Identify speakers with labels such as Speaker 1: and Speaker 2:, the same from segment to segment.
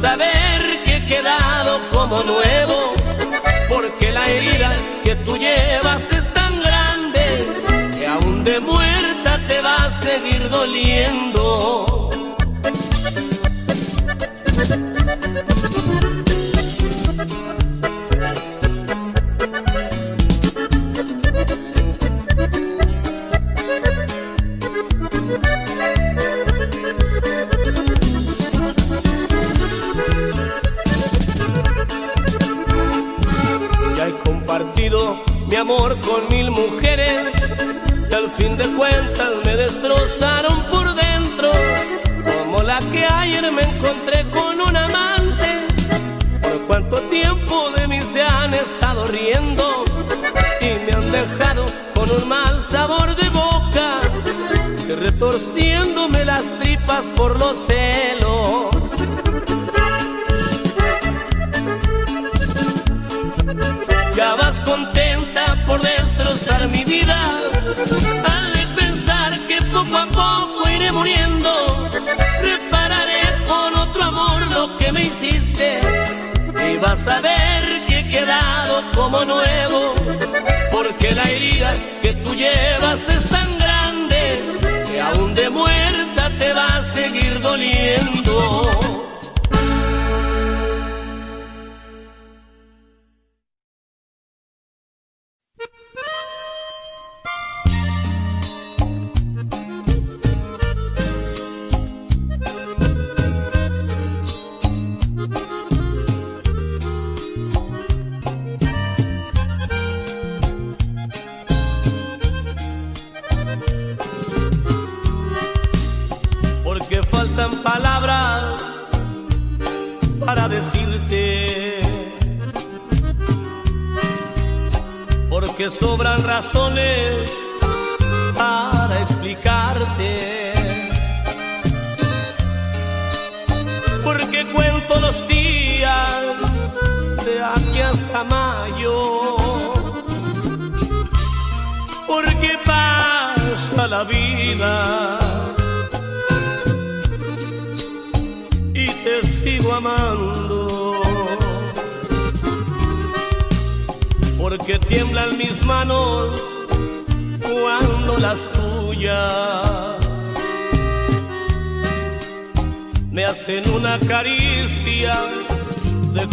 Speaker 1: saber que he quedado como nuevo, porque la herida que tú llevas es tan grande que aún de muerta te va a seguir doliendo. poco a poco iré muriendo. Repararé con otro amor lo que me hiciste. Y vas a ver que he quedado como nuevo. Porque la herida que tú llevas es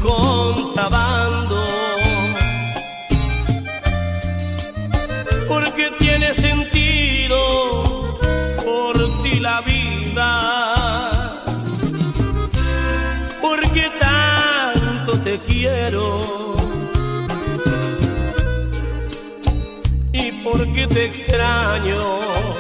Speaker 1: contrabando. Porque tiene sentido por ti la vida. Porque tanto te quiero. Y porque te extraño.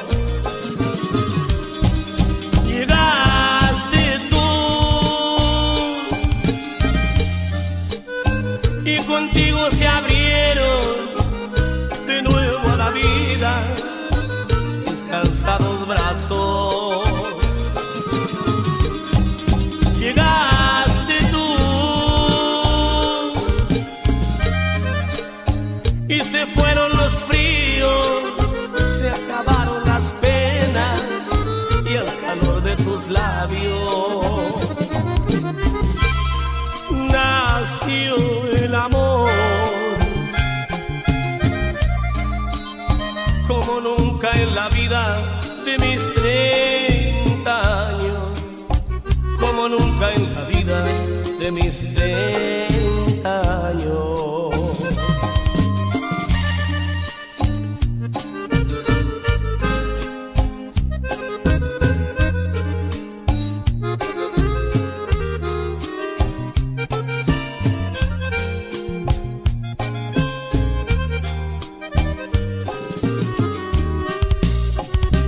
Speaker 1: triste yo.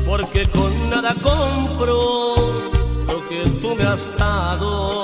Speaker 1: Porque con nada compro lo que tú me has dado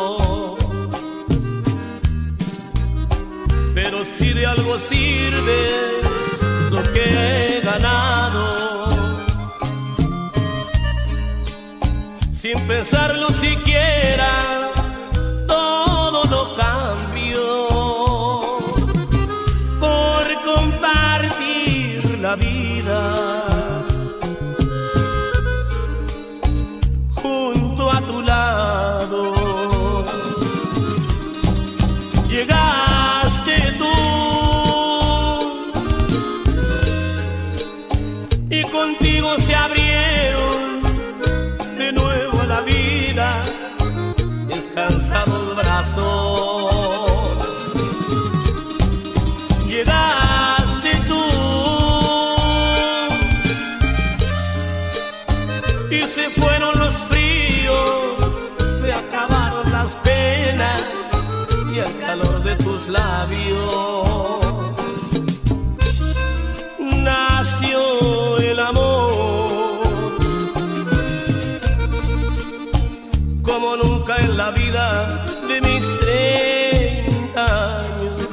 Speaker 1: como nunca en la vida de mis 30 años,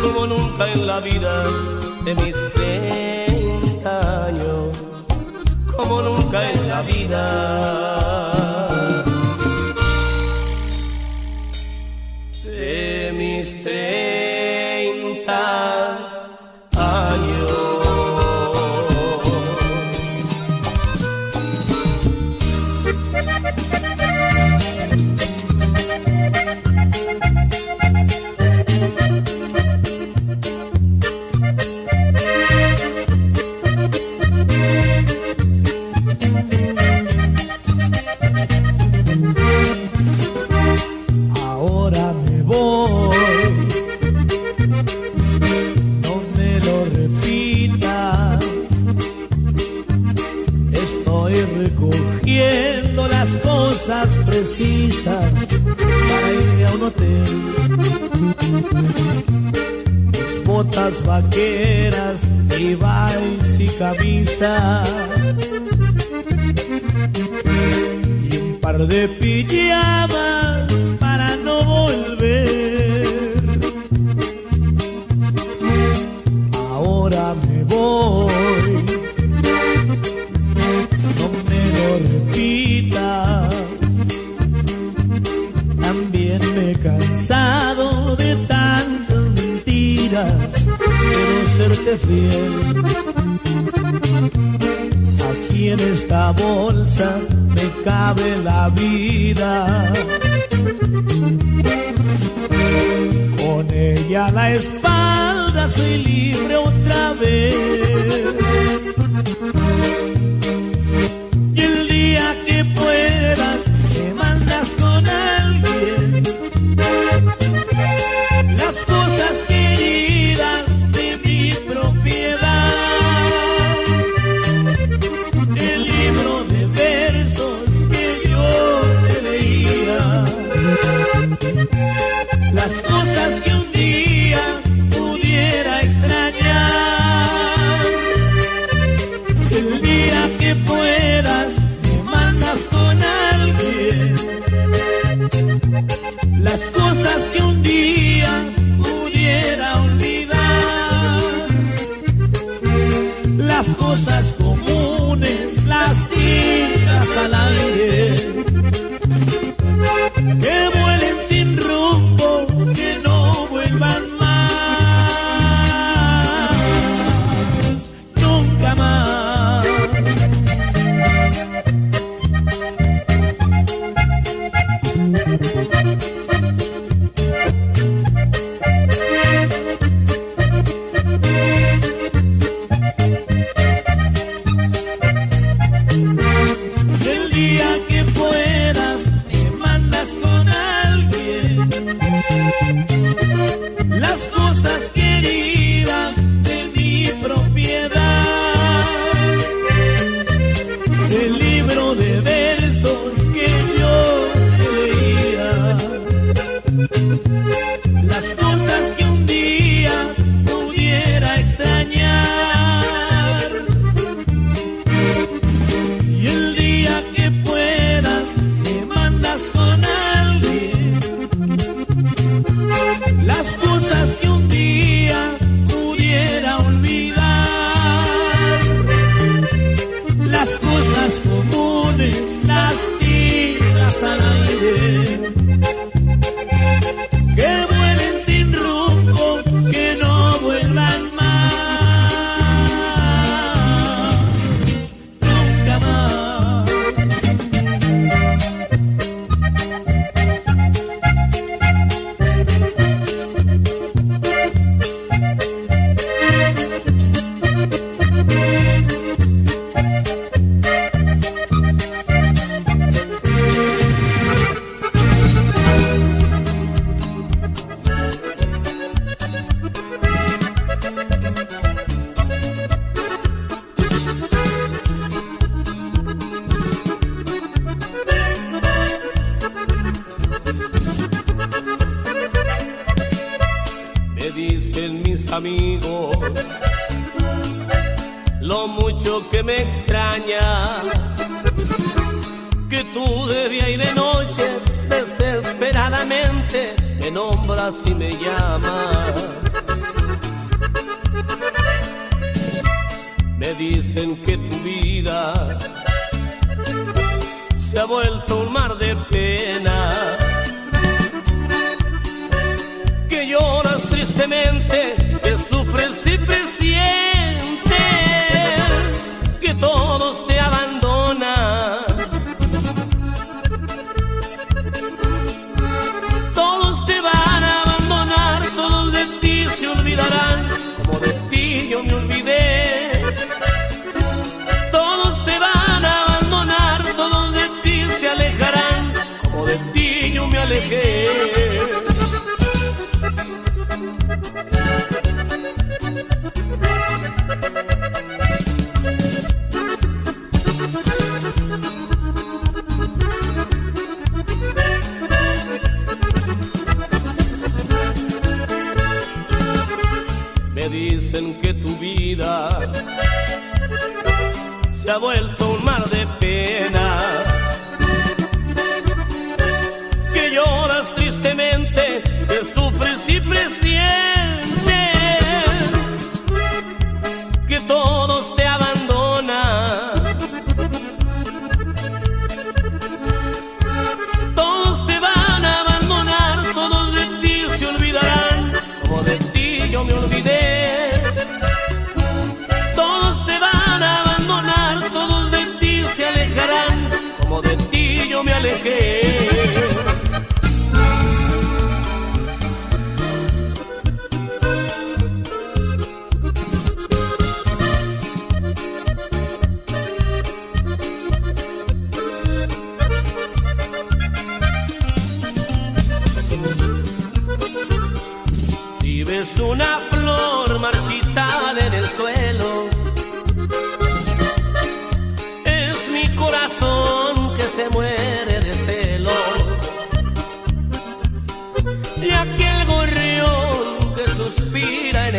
Speaker 1: como nunca en la vida de mis 30 años,
Speaker 2: como nunca en la vida. De mis 30 y un par de pijamas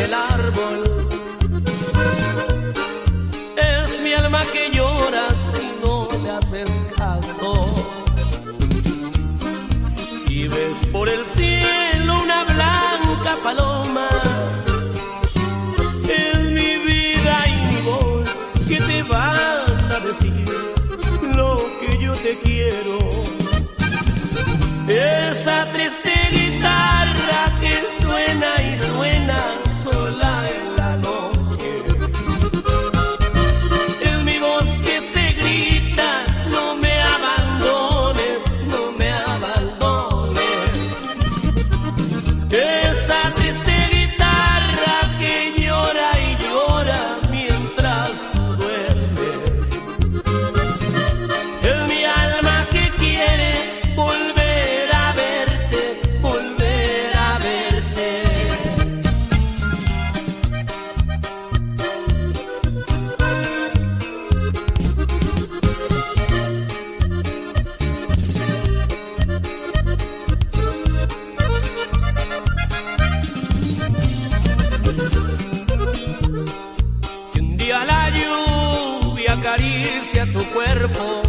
Speaker 2: el árbol. Es
Speaker 1: mi alma que llora si no le haces caso. Si ves por el cielo una blanca paloma, es mi vida y mi voz que te van a decir lo que yo te quiero. Esa tristeza cuerpo.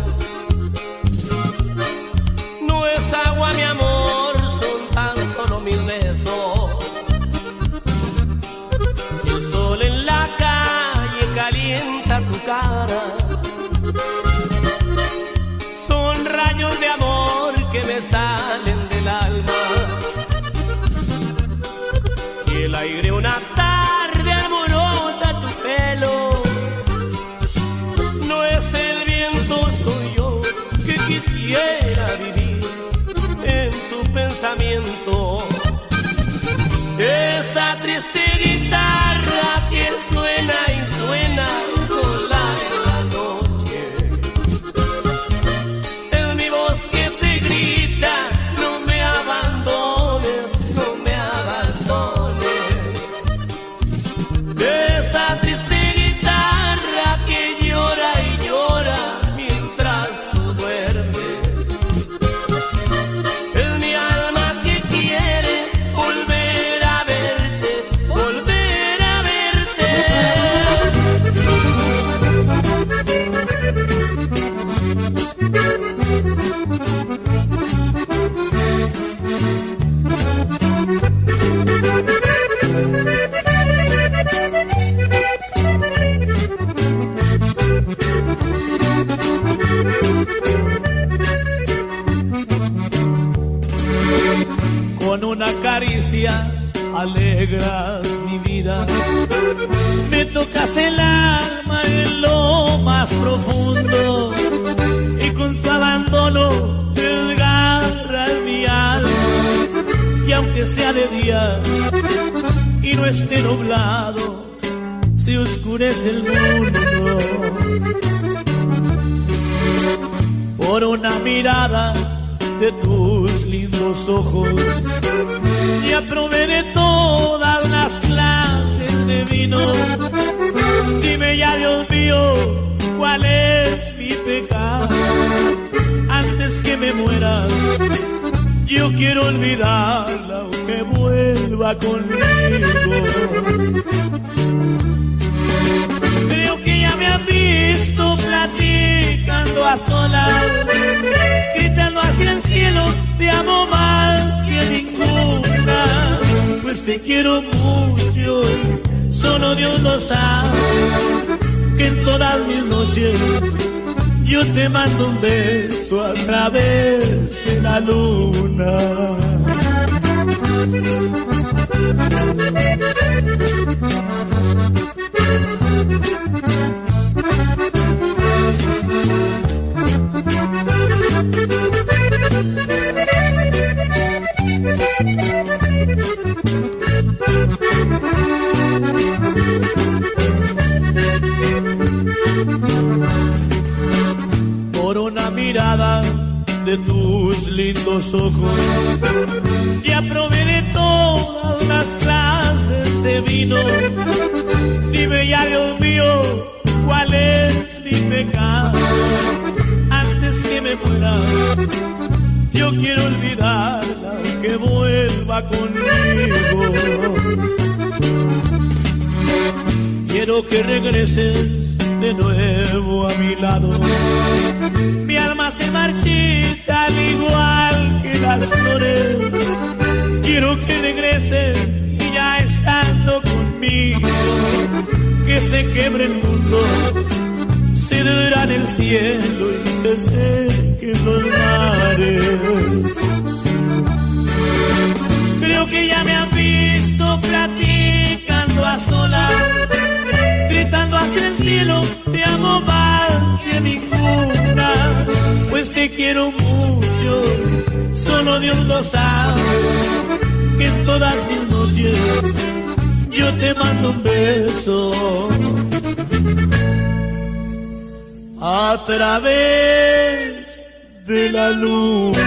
Speaker 2: Alegras mi vida. Me tocas el alma en lo más profundo y con tu abandono desgarras mi alma. Y aunque sea de día y no esté nublado, se oscurece el mundo. Por una mirada de tus lindos ojos y aprobé de todas las clases de vino. Dime ya, Dios mío, cuál es mi pecado. Antes que me muera, yo quiero olvidarla aunque vuelva conmigo. Platicando a solas, gritando hacia el cielo, te amo más que ninguna, pues te quiero mucho, solo Dios lo sabe, que en todas mis noches yo te mando un beso a través de la luna. Yo te mando un beso. A través de la luna.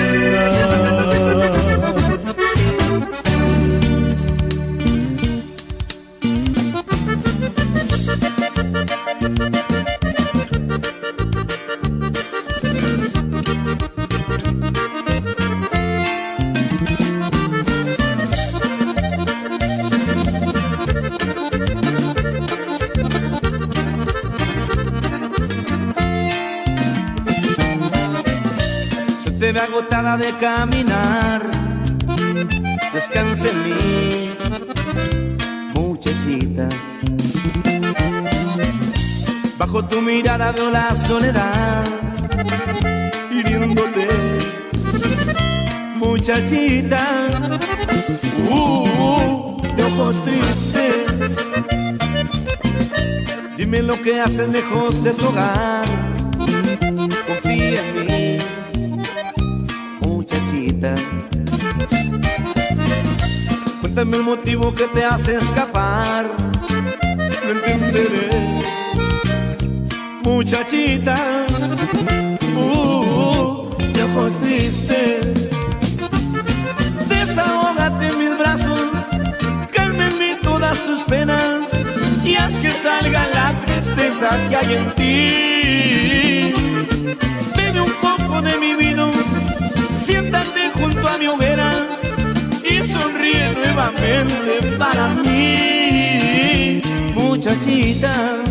Speaker 3: Agotada de caminar. Descansa en mí, muchachita. Bajo
Speaker 1: tu mirada veo la soledad hiriéndote, muchachita. Uh, de ojos tristes. Dime lo que haces lejos de tu hogar. Cuéntame el motivo que te hace escapar. Lo entenderé, muchachita. Uh, de ojos tristes. Desahógate en mis brazos, cálmenme todas tus penas y haz que salga la tristeza que hay en ti. Bebe un poco de mi vino, siéntate junto a mi hoguera nuevamente para mí, muchachita.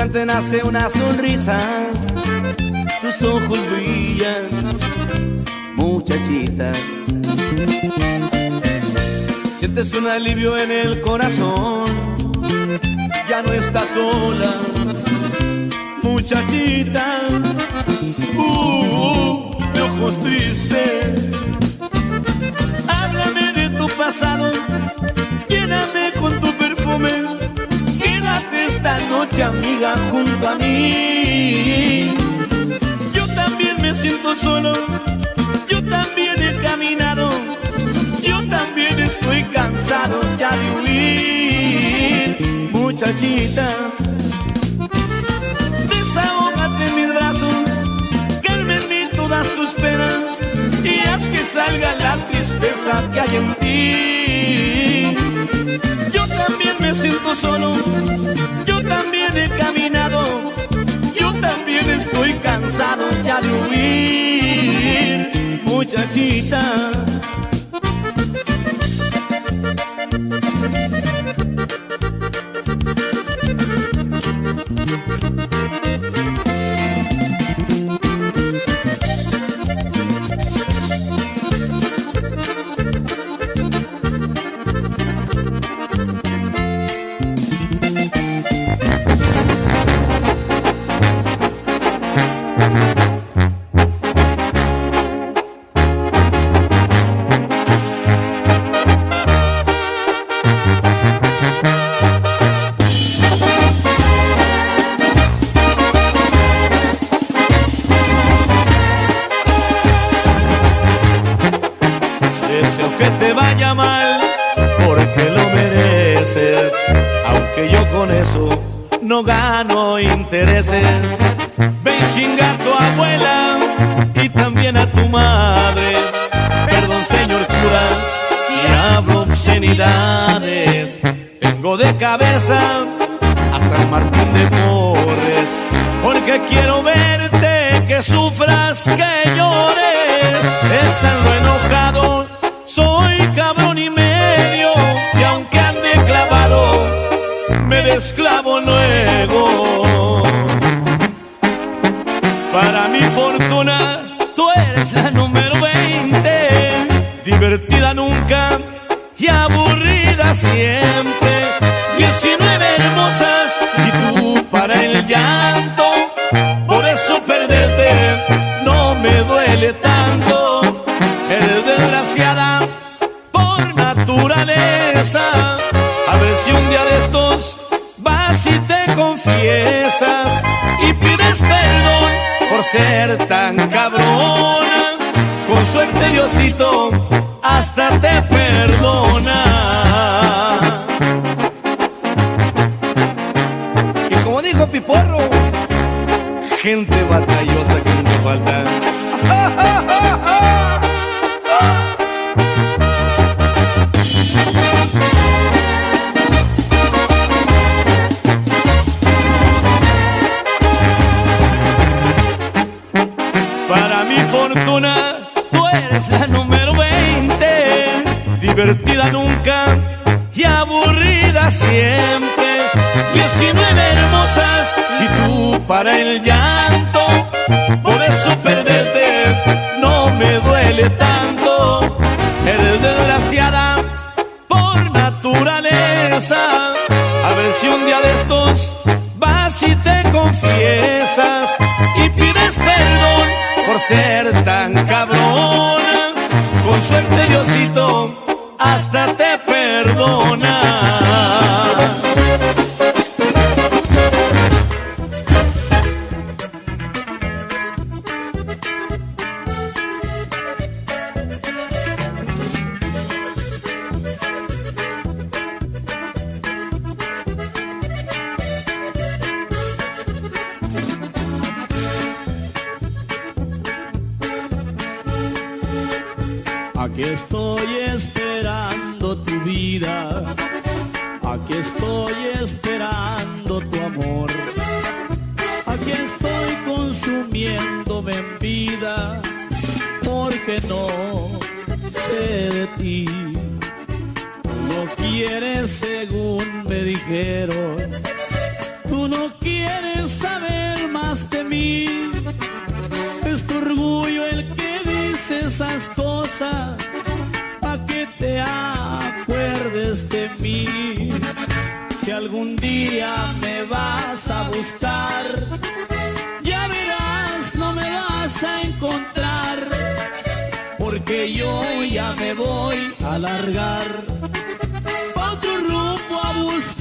Speaker 1: Semblante nace una sonrisa, tus ojos brillan, muchachita. Sientes un alivio en el corazón, ya no estás sola, muchachita. Uh, de ojos tristes, háblame de tu pasado, amiga, junto a mí. Yo también me siento solo, yo también he caminado, yo también estoy cansado ya de huir, muchachita. Desahógate en mis brazos, cálmenme todas tus penas y haz que salga la tristeza que hay en ti. Siento solo, yo también he caminado, yo también estoy cansado ya de huir, muchachita. Hablo obscenidades. Vengo de cabeza a San Martín de Porres porque quiero verte que sufras, que llores. Estando enojado, soy cabrón y medio. Y aunque ande clavado, me desclavo luego. Para mi fortuna, tú eres la número 20. Divertida nunca y aburrida siempre. 19 hermosas y tú para el llanto. Por eso perderte no me duele tanto. Eres desgraciada por naturaleza. A ver si un día de estos vas y te confiesas y pides perdón por ser tan cabrona. Con suerte Diosito hasta te perdona. Y como dijo Piporro, gente batallosa que nunca falta. Para mi fortuna, tú eres la número divertida nunca y aburrida siempre. 19 hermosas y tú para el llanto, por eso perderte no me duele tanto. Eres desgraciada por naturaleza, a ver si un día de estos vas y te confiesas y pides perdón por ser tan cabrón. hasta te perdona.
Speaker 2: esas cosas pa' que te acuerdes de mí. Si algún día me vas a buscar, ya verás, no me vas a encontrar, porque yo ya me voy a largar pa' otro rumbo a buscar.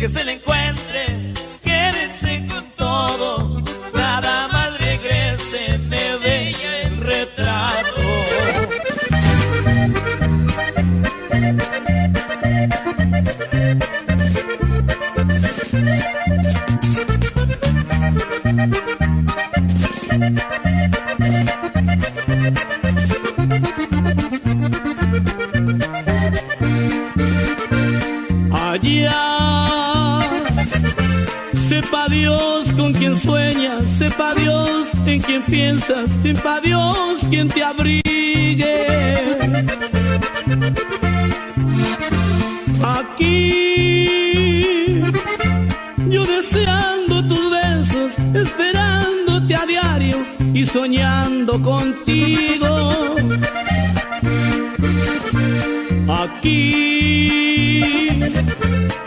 Speaker 2: Que
Speaker 4: se le encuentre,
Speaker 1: soñando contigo. Aquí,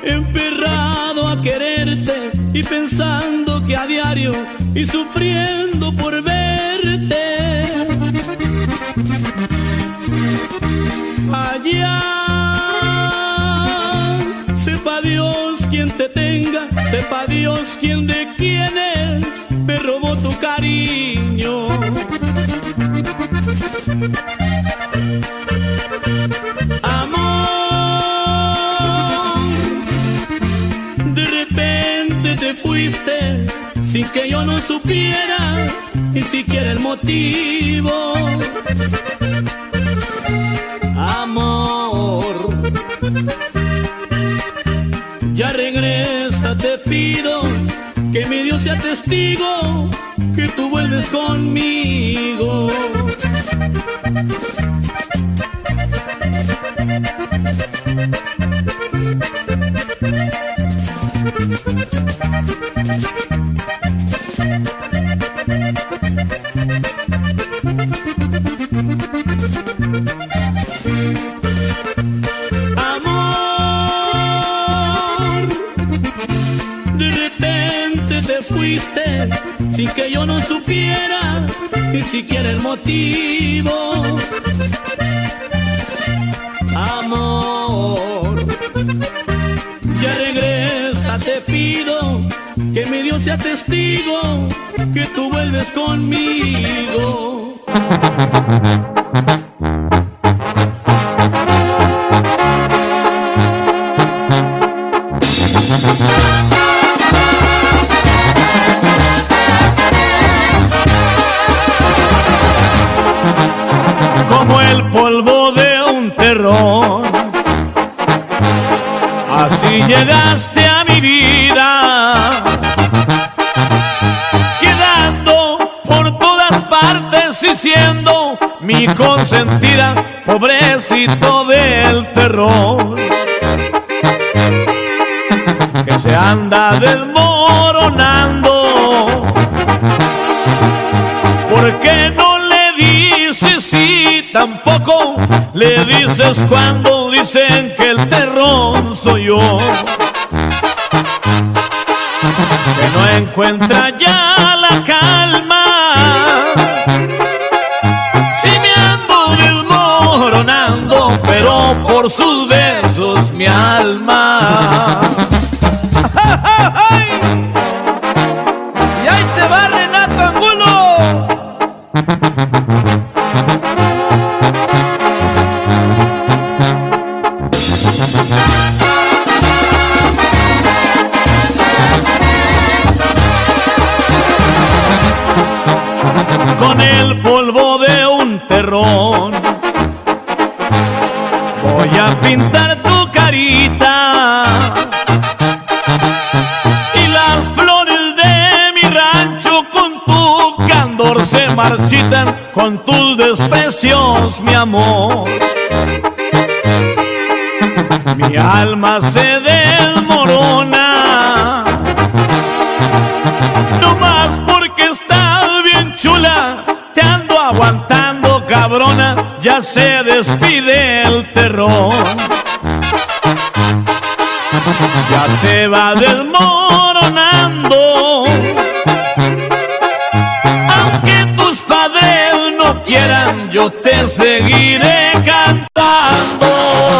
Speaker 1: emperrado a quererte y pensando que a diario y sufriendo por verte. Allá, sepa Dios quien te tenga, sepa Dios quien de fuiste sin que yo no supiera ni siquiera el motivo. Amor, ya regresa, te pido que mi Dios sea testigo
Speaker 2: Así llegaste a mi vida, quedando por todas partes y siendo mi consentida, pobrecito del terror, que se anda desmoronando, porque no le dices sí tampoco le dices cuando dicen que el terror soy yo. Que no encuentra ya la calma. Si me ando desmoronando, pero por sus besos mi alma. Candor se marchitan con tus desprecios, mi amor. Mi alma se desmorona, no más porque estás bien chula, te ando aguantando, cabrona ya se despide el terror. Ya se va desmoronando. Quieran, yo te seguiré cantando.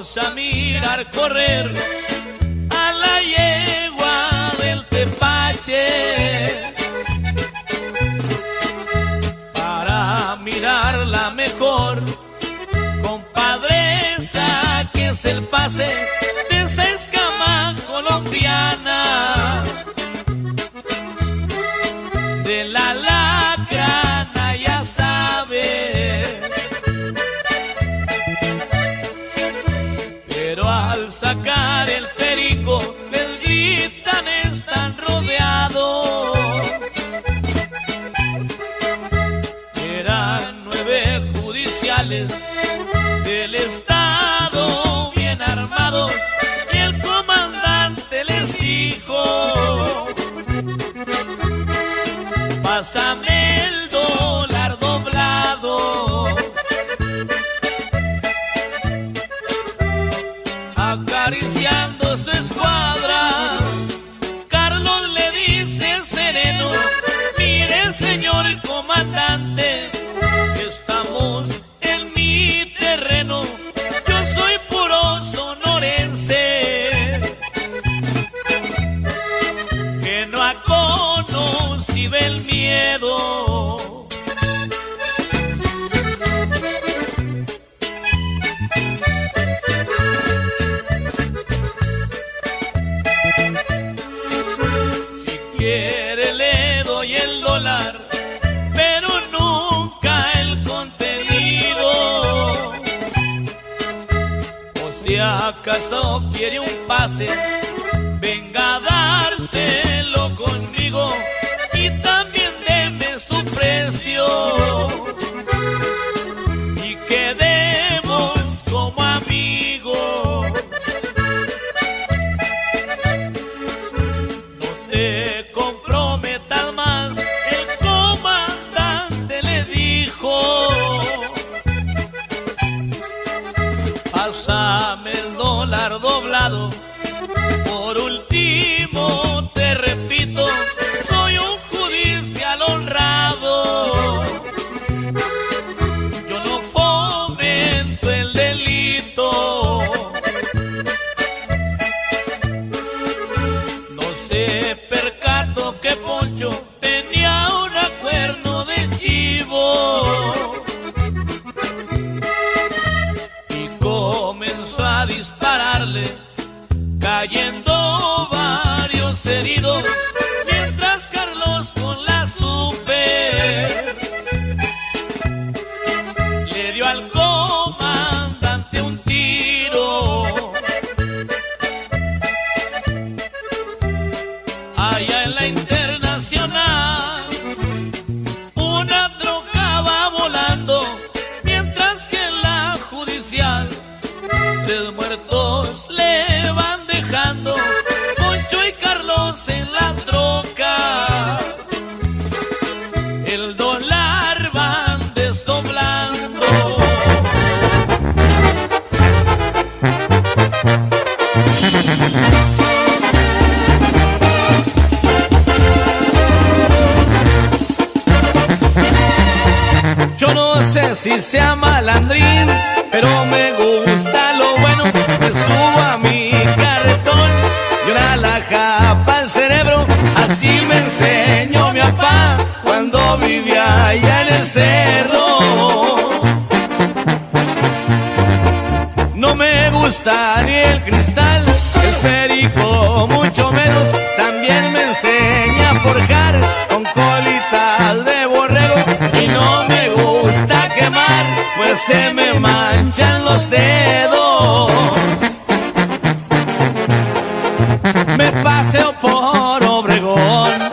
Speaker 2: a mirar correr a la yegua del tepache. Para mirarla mejor, compadreza que es el pase corazón quiere un pase.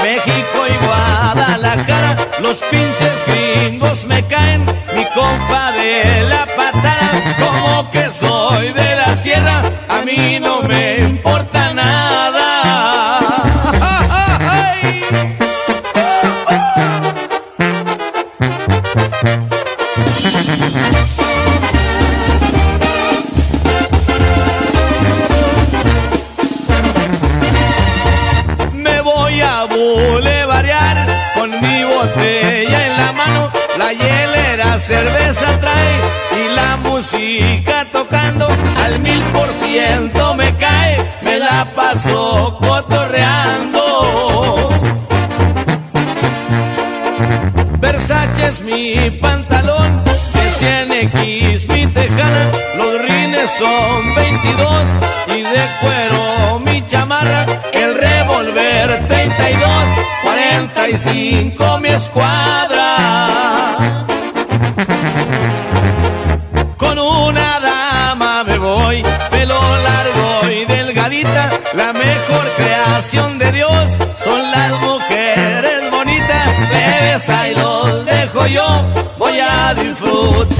Speaker 2: México y Guadalajara, los pinches gringos me caen, mi compa de la patada, como que soy de los rines son 22 y de cuero mi chamarra, el revólver 32, 45 mi escuadra. Con una dama me voy, pelo largo y delgadita, la mejor creación de Dios son las mujeres bonitas, plebes, ahí los dejo yo, voy a disfrutar.